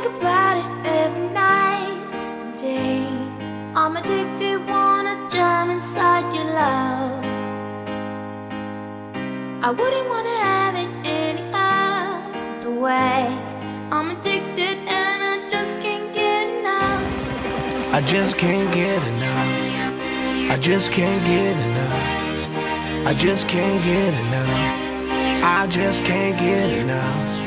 think about it every night and day. I'm addicted, wanna jump inside your love. I wouldn't wanna have it any other way. I'm addicted and I just can't get enough. I just can't get enough. I just can't get enough. I just can't get enough. I just can't get enough.